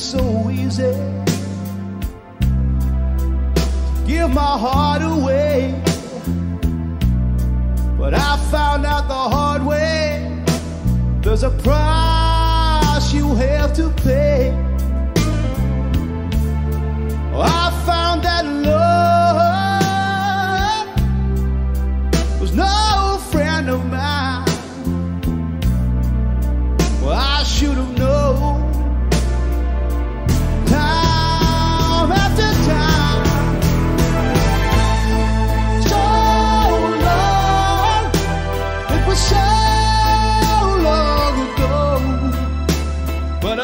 so easy give my heart away. But I found out the hard way there's a price you have to pay.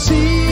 see